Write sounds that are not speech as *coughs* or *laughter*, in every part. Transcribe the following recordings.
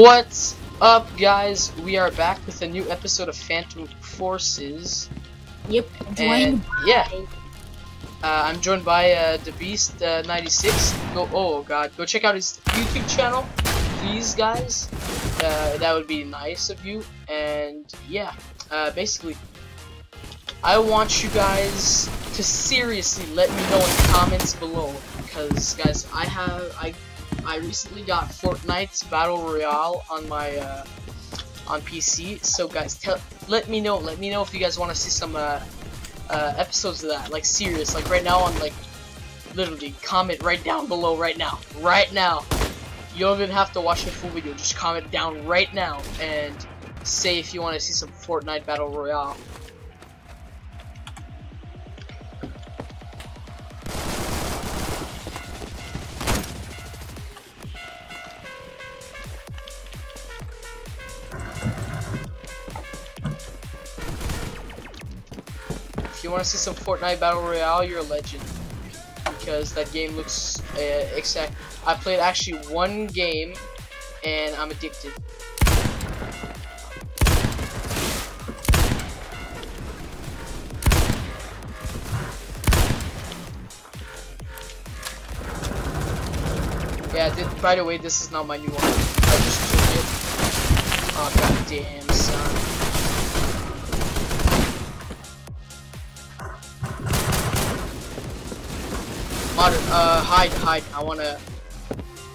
What's up, guys? We are back with a new episode of Phantom Forces. Yep, And joined yeah, uh, I'm joined by uh, the Beast uh, 96. Go, oh god, go check out his YouTube channel, please, guys. Uh, that would be nice of you. And yeah, uh, basically, I want you guys to seriously let me know in the comments below because, guys, I have I I recently got Fortnite's Battle Royale on my uh, on PC. So, guys, tell let me know. Let me know if you guys want to see some uh, uh, episodes of that. Like serious. Like right now on like literally comment right down below right now. Right now. You don't even have to watch the full video. Just comment down right now and say if you want to see some Fortnite Battle Royale. If you want to see some Fortnite Battle Royale, you're a legend. Because that game looks uh, exact. I played actually one game, and I'm addicted. Yeah, by the way, this is not my new one. I just took it. Oh god damn, uh, hide, hide. I wanna,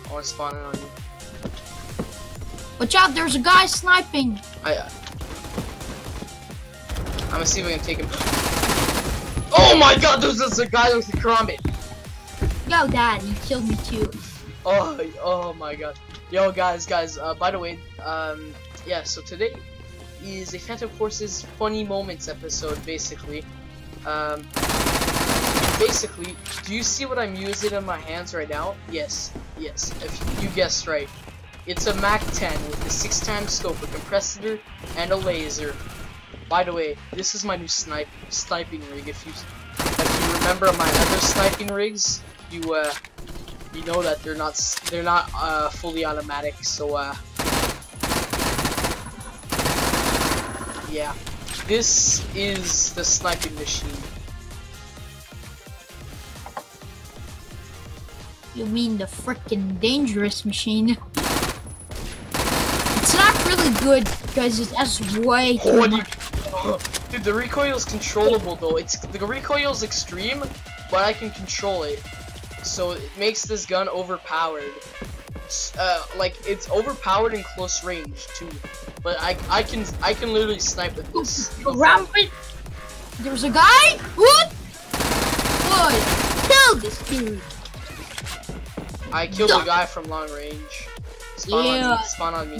I wanna spawn in on you. Watch out, there's a guy sniping. I, uh, I'm gonna see if I can take him. Oh my god, there's this a guy with the Kermit. Yo, dad, you killed me too. Oh, oh my god. Yo, guys, guys, uh, by the way, um, yeah, so today is a Phantom Forces funny moments episode, basically. Um, basically, do you see what I'm using in my hands right now? Yes, yes, if you guessed right. It's a MAC-10 with a 6 times scope, a compressor, and a laser. By the way, this is my new snipe sniping rig. If you if you remember my other sniping rigs, you uh you know that they're not they're not uh fully automatic. So uh yeah, this is the sniping machine. You mean the freaking dangerous machine? It's not really good because it has way too much. dude? The recoil is controllable though. It's the recoil is extreme, but I can control it. So it makes this gun overpowered. Uh, like it's overpowered in close range too. But I I can I can literally snipe with this. Rampant. There's a guy. What? Boy, kill this dude. I killed a guy from long range. Spawn on Yeah. me. Spawn on me.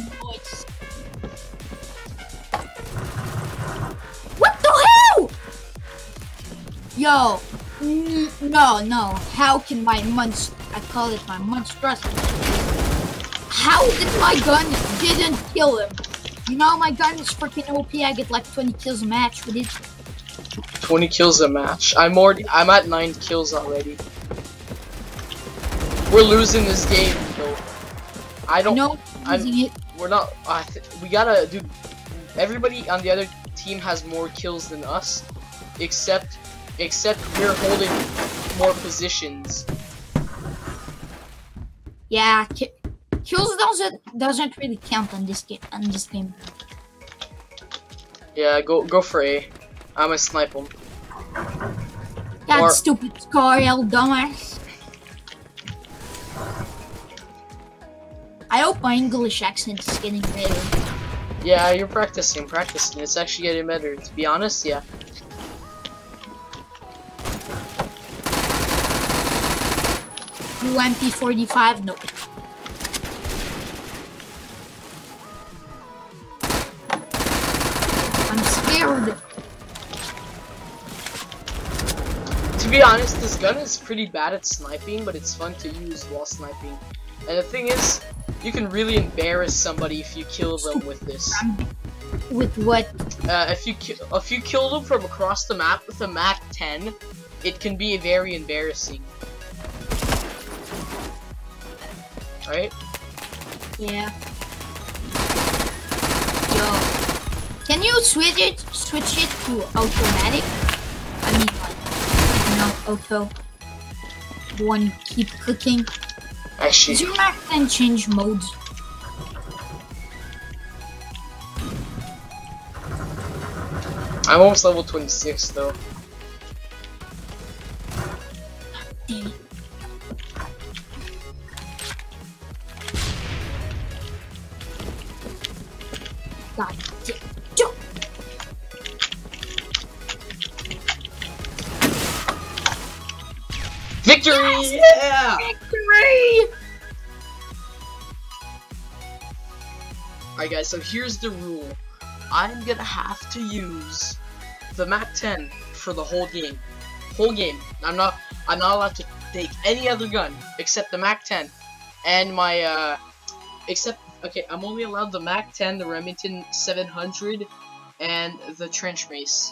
What the hell? Yo, no, no. How can my munch? I call it my monstrosity. How did my gun didn't kill him? You know my gun is freaking OP. I get like 20 kills a match with it. 20 kills a match. I'm already I'm at nine kills already. We're losing this game though. I don't. No, I'm- using it. We're not. I th we gotta do. Everybody on the other team has more kills than us, except except we're holding more positions. Yeah, ki- kills doesn't doesn't really count on this game. On this game. Yeah, go go for A. I'm gonna snipe him. That Or- stupid SCAR-L dumbass. I hope my English accent is getting better. Yeah, you're practicing, practicing. It's actually getting better. To be honest, yeah. UMP45, no. I'm scared. To be honest, this gun is pretty bad at sniping, but it's fun to use while sniping. And the thing is, you can really embarrass somebody if you kill them with this. *laughs* With what? Uh, if you if you kill them from across the map with a MAC-10, it can be very embarrassing. Right? Yeah. Yo. Can you switch it switch it to automatic? I mean, not auto. One keep clicking. Actually, Does your Mac then change modes? I'm almost level 26 though. Damn it. God damn. Jump. Victory! Yeah! Alright guys, so here's the rule. I'm gonna have to use the Mac 10 for the whole game. Whole game. I'm not I'm not allowed to take any other gun except the Mac 10 and my uh except okay, I'm only allowed the Mac 10, the Remington 700 and the trench mace.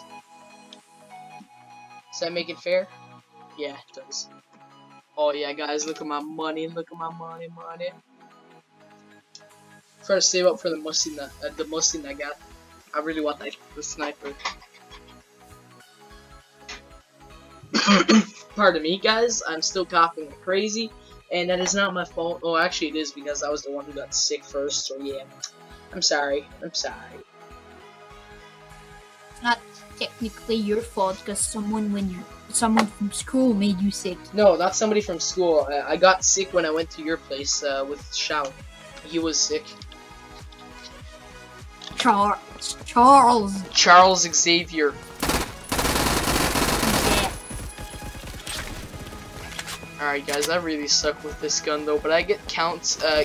Does that make it fair? Yeah, it does. Oh yeah, guys, look at my money, look at my money, money. To save up for the that- uh, the Mustang I got. I really want that the sniper. *coughs* Pardon me, guys. I'm still coughing like crazy, and that is not my fault. Oh, actually, it is because I was the one who got sick first. So yeah, I'm sorry. I'm sorry. Not technically your fault because someone when you someone from school made you sick. No, not somebody from school. I, I got sick when I went to your place uh, with Shao. He was sick. Charles. Charles. Charles Xavier. Yeah. Alright guys, I really suck with this gun though, but I get counts, uh,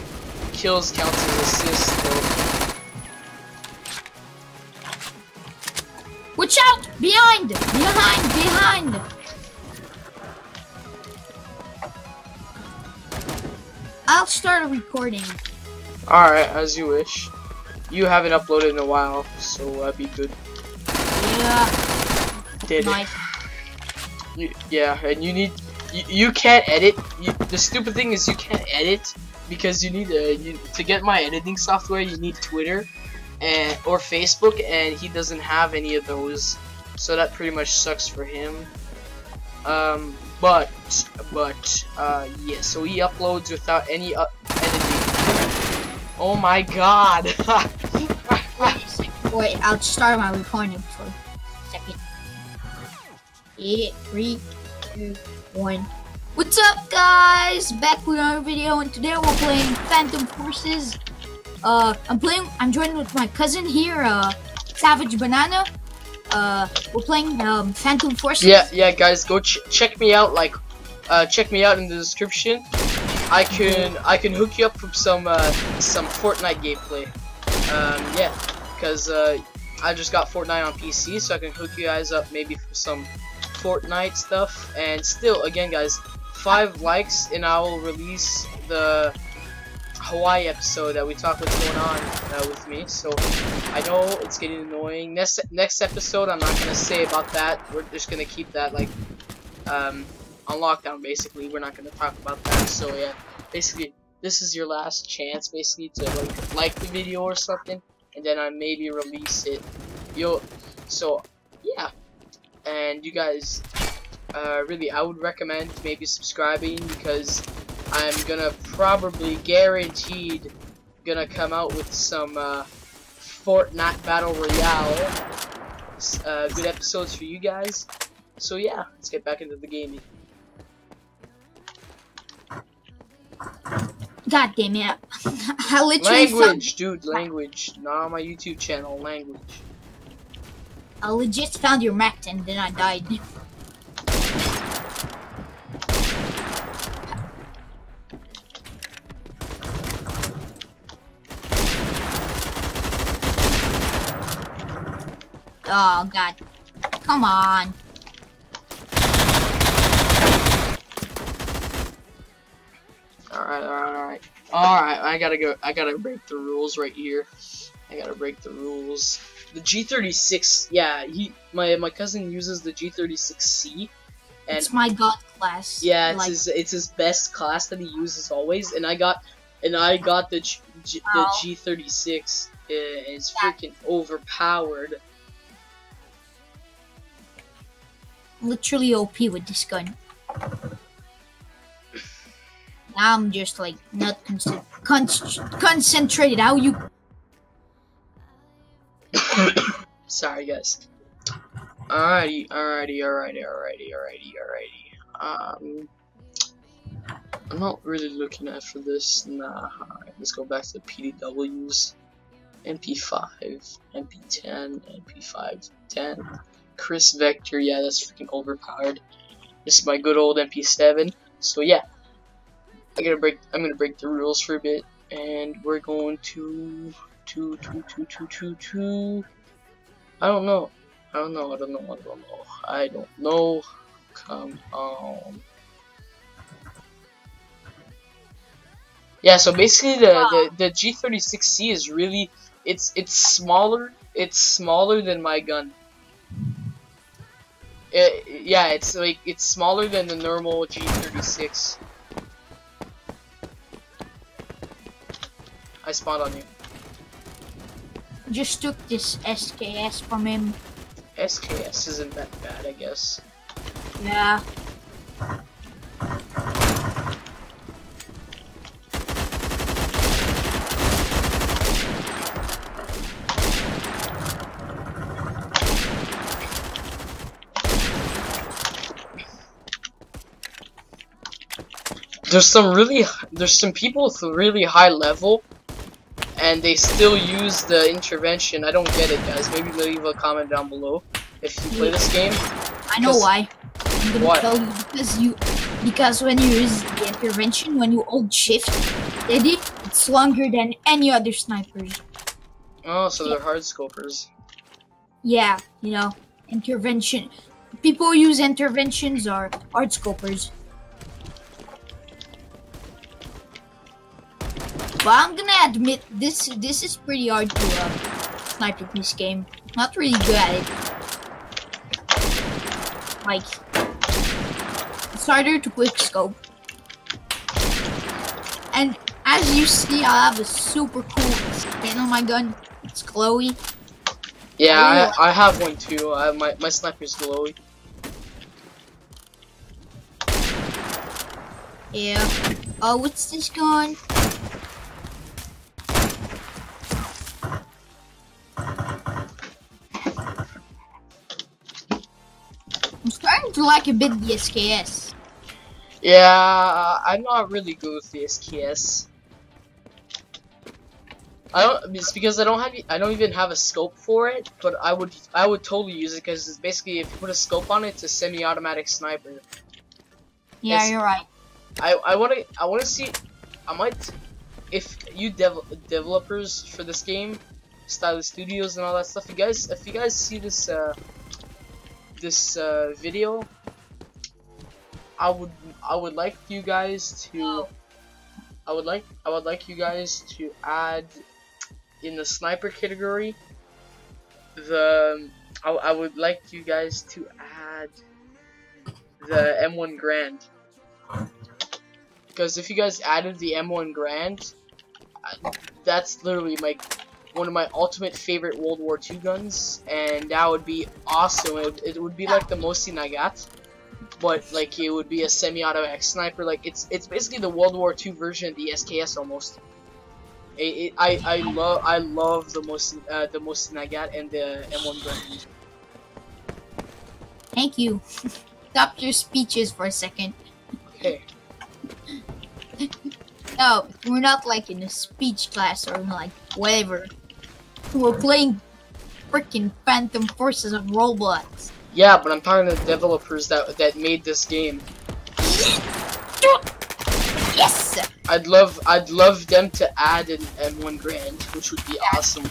kills counts as assists though. Watch out! Behind! Behind! Behind! I'll start a recording. Alright, as you wish. You haven't uploaded in a while, so that'd be good. Yeah. Did it. Nice. You, yeah, and you need, you, you can't edit. You, the stupid thing is you can't edit because you need a, you, to get my editing software. You need Twitter and or Facebook, and he doesn't have any of those, so that pretty much sucks for him. Um, but but uh, yeah, so he uploads without any uh, editing. Oh my god! *laughs* Wait I'll start my recording for a second. Eight, three, two, one. What's up, guys? Back with another video, and today we're playing Phantom Forces. Uh, I'm playing. I'm joined with my cousin here, uh, Savage Banana. Uh, we're playing um Phantom Forces. Yeah, yeah, guys, go ch check me out. Like, uh, check me out in the description. I can I can hook you up with some uh, some Fortnite gameplay. Um, yeah, because uh, I just got Fortnite on PC, so I can hook you guys up maybe for some Fortnite stuff. And still, again, guys, five likes and I will release the Hawaii episode that we talk what's going on uh, with me. So I know it's getting annoying. Next next episode, I'm not gonna say about that. We're just gonna keep that like um, on lockdown. Basically, we're not gonna talk about that. So yeah, basically, this is your last chance, basically, to like like the video or something, and then I maybe release it. Yo, so yeah, and you guys, uh, really, I would recommend maybe subscribing because I'm gonna probably guaranteed gonna come out with some uh, Fortnite Battle Royale. Uh, good episodes for you guys. So yeah, let's get back into the gaming. God damn it! *laughs* I literally Language, dude, language. Not on my YouTube channel, language. I legit found your Mac and then I died. Oh god. Come on. alright, alright, alright. Alright, I gotta go, I gotta break the rules right here. I gotta break the rules. The G36, yeah, he, my, my cousin uses the G36C. And it's my god class. Yeah, it's like, his it's his best class that he uses always, and I got and I got the G, G, the G thirty six. Uh, it's freaking overpowered. Literally OP with this gun. Now I'm just like not con- con- concentrated. How you? *coughs* Sorry, guys. Alrighty, alrighty, alrighty, alrighty, alrighty, alrighty. Um, I'm not really looking for this. Nah. Let's go back to the PDWs. MP5, MP10, MP5, 10. Kriss Vector, yeah, that's freaking overpowered. This is my good old MP7. So yeah, I'm gonna break. I'm gonna break the rules for a bit, and we're going to to to to to to to. I don't know. I don't know. I don't know. I don't know. I don't know. Come on. Yeah. So basically, the the the G36C is really it's it's smaller. It's smaller than my gun. It, yeah, it's like it's smaller than the normal G36. I spawned on you. Just took this SKS from him. SKS isn't that bad, I guess. Yeah. There's some really, there's some people with really high level, and they still use the intervention. I don't get it, guys. Maybe leave a comment down below if you play this game. I know why. I'm gonna Why? tell you because you because when you use the intervention, when you hold shift steady, it's longer than any other snipers. Oh, so they're hard scopers. Yeah, you know, intervention. People who use interventions are hard scopers. But I'm gonna admit this this is pretty hard to uh, snipe in this game. Not really good at it. Like it's harder to quick scope. And as you see, I have a super cool skin on my gun. It's glowy. Yeah, I, I have one too. I, my my sniper's glowy. Yeah. Oh, what's this gun? Like a bit the SKS. Yeah, I'm not really good with the SKS. I don't. It's because I don't have. I don't even have a scope for it. But I would. I would totally use it because it's basically if you put a scope on it, it's a semi-automatic sniper. Yeah, Yes. you're right. I. I want to. I want to see. I might. If you dev developers for this game, StyLiS Studios and all that stuff, you guys. If you guys see this. Uh, this uh, video, I would. I would like you guys to. I would like. I would like you guys to add in the sniper category. The. I, I would like you guys to add the M1 Garand. Because if you guys added the M1 Garand, that's literally my one of my ultimate favorite World War II guns, and that would be awesome. It would, it would be like the Mosin Nagant, but like it would be a semi-automatic sniper. Like it's it's basically the World War II version of the SKS almost. It, it, I I love I love the Mosin uh, the Mosin Nagant and the M1 gun. Thank you. *laughs* Stop your speeches for a second. Okay. *laughs* No, we're not like in a speech class or like whatever. We're playing freaking Phantom Forces on Roblox. Yeah, but I'm talking to the developers that that made this game. Yes! I'd love I'd love them to add an M1 Garand, which would be awesome.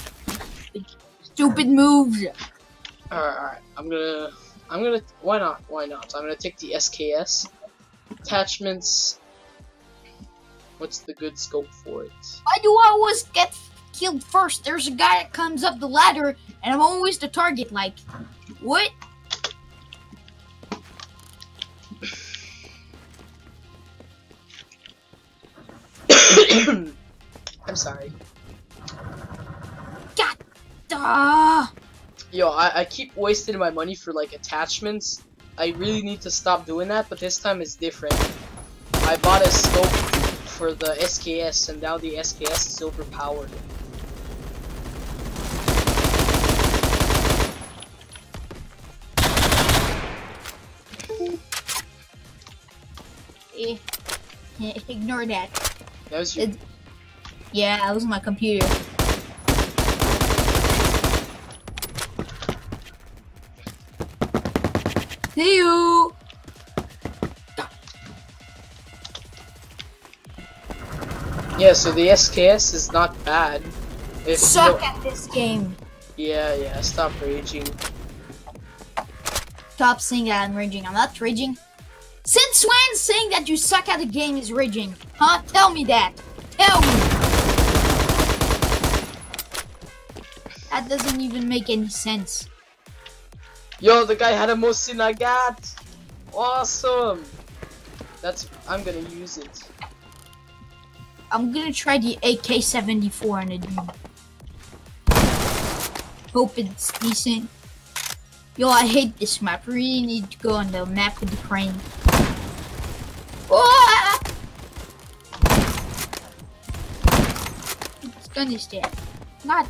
Stupid moves. Alright, alright. I'm gonna I'm gonna why not? Why not? I'm gonna take the SKS. Attachments. What's the good scope for it? Why do I always get killed first? There's a guy that comes up the ladder and I'm always the target. Like, what? *coughs* I'm sorry. Ah! Yo, I, I keep wasting my money for like attachments I really need to stop doing that, but this time it's different. I bought a scope for the SKS, and now the SKS is overpowered. Eh, Ignore that. That was your, It- Yeah, that was my computer. See you. yeah. So the SKS is not bad. If Suck at this game. yeah, yeah. Stop raging. Stop saying that I'm raging. I'm not raging. Since when saying that you suck at the game is raging? Huh? Tell me that. Tell me. That doesn't even make any sense. Yo, the guy had a Mosin Nagant. Awesome. That's. I'm gonna use it. I'm gonna try the AK-74 on the dude. Hope it's decent. Yo, I hate this map. I really need to go on the map with the crane. Gun is dead. Not.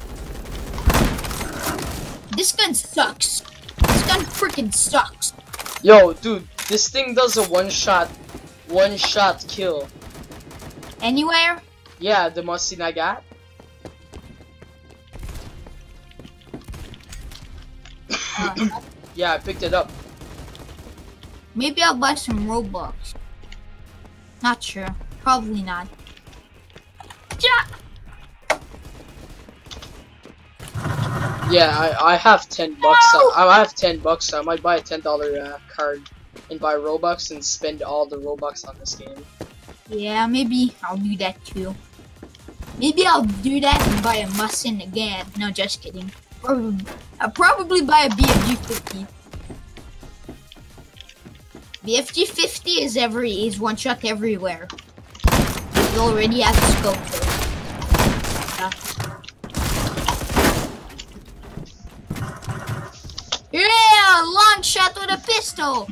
This gun sucks. This gun freaking sucks. Yo, dude, this thing does a one shot, one shot kill. Anywhere? Yeah, the Mosin Nagant. Uh, *coughs* Yeah, I picked it up. maybe I'll buy some Robux. Not sure. Probably not. Yeah, I, I have ten bucks. So I, I have ten bucks. So I might buy a ten dollar uh, card and buy Robux and spend all the Robux on this game. Yeah, maybe I'll do that too. Maybe I'll do that and buy a Musin again. No, just kidding. Probably, I'll probably buy a BFG 50. BFG 50 is every is one shot everywhere. It already has a scope though. Yeah. yeah, long shot with a pistol.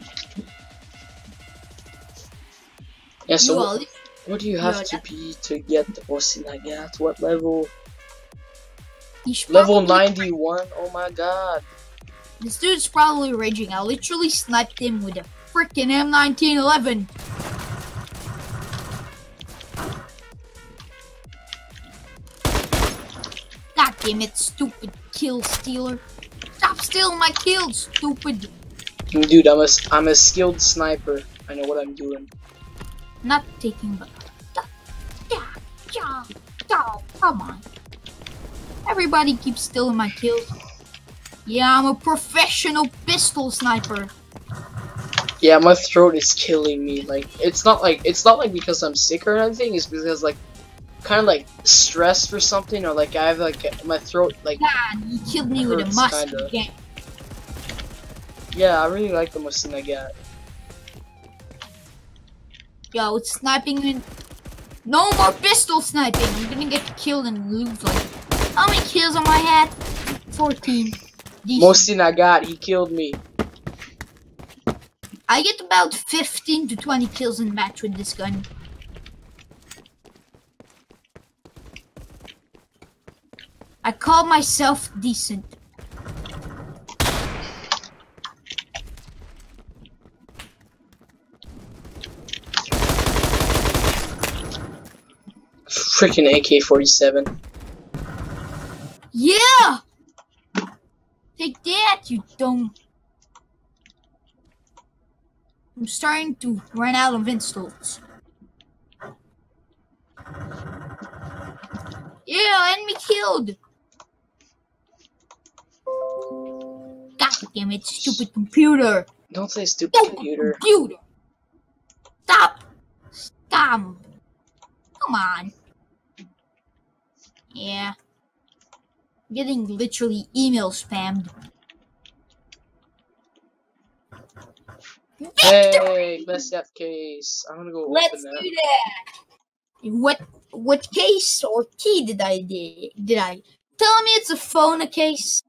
Yeah. So what, what do you have to be to get the Mosin Nagant? What level? you should Level ninety one. Oh my god. This dude's probably raging. I literally sniped him with a freaking M1911. God damn it, stupid kill stealer. Stop stealing my kills, stupid. Dude, I'm a I'm a skilled sniper. I know what I'm doing. Not taking but yeah, yeah, yeah, come on. Everybody keeps stealing my kills. Yeah, I'm a professional pistol sniper. Yeah, my throat is killing me. Like it's not like it's not like because I'm sick or anything. It's because like kind of like stressed or something, or like I have like my throat like God, you killed me with a musket. Yeah. I really like the Mosin Nagant. Yo, it's sniping in. No more pistol sniping. I'm gonna get killed and lose like. How many kills on my head? 14. Decent. Mosin Nagant, he killed me. I get about 15 to 20 kills in match with this gun. I call myself decent. Freaking AK-47. Yeah! Take that, you dumb. I'm starting to run out of insults. Yeah, enemy killed! God damn it, stupid computer! Don't say stupid Stupid computer. computer! Stop! Stop! Come on. Yeah. Getting literally email spammed. Hey, best F case. I'm gonna go Let's open that. do that. What what case or key did I did, did I? Tell me it's a phone a case.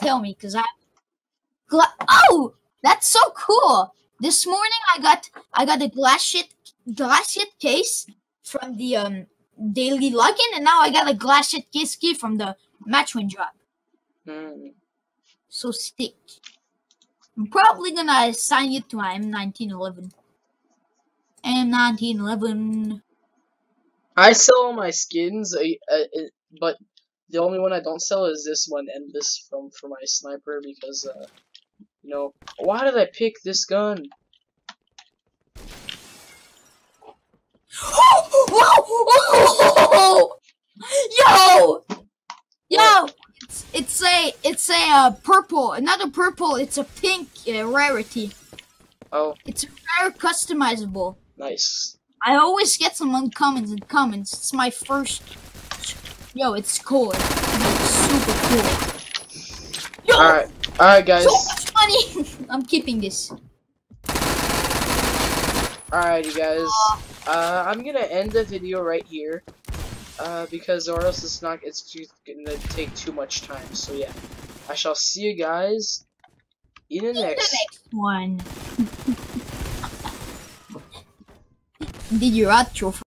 Tell me, cause I. Gla- oh, That's so cool. This morning I got I got a glass shit glass shit case from the um daily login, and now I got a glass shit key from the match win drop. Hmm. So sick. I'm probably gonna assign it to my M1911. M1911. I sell all my skins, uh, uh, uh, but the only one I don't sell is this one and this from for my sniper because, uh, you know, why did I pick this gun? *laughs* Yo! Yo! It's, it's a it's a uh, purple, another purple. It's a pink uh, rarity. Oh, It's a rare customizable. nice. I always get some uncommons and commons. It's my first. Yo, it's cool. It's super cool. Yo, Alright, alright guys. so much money. *laughs* I'm keeping this. Alright, you guys. Uh, I'm gonna end the video right here. Uh, because or else it's not, it's too, gonna take too much time. So yeah, I shall see you guys in the In the next. next one. Did you outro? Like